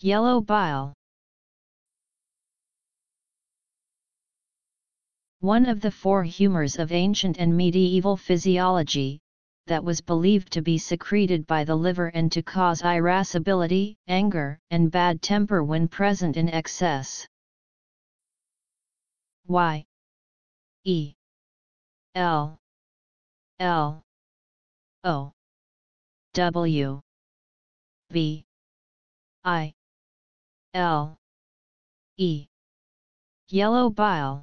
Yellow bile. One of the four humors of ancient and medieval physiology, that was believed to be secreted by the liver and to cause irascibility, anger, and bad temper when present in excess. Y. E. L. L. O. W. B I L E. Yellow bile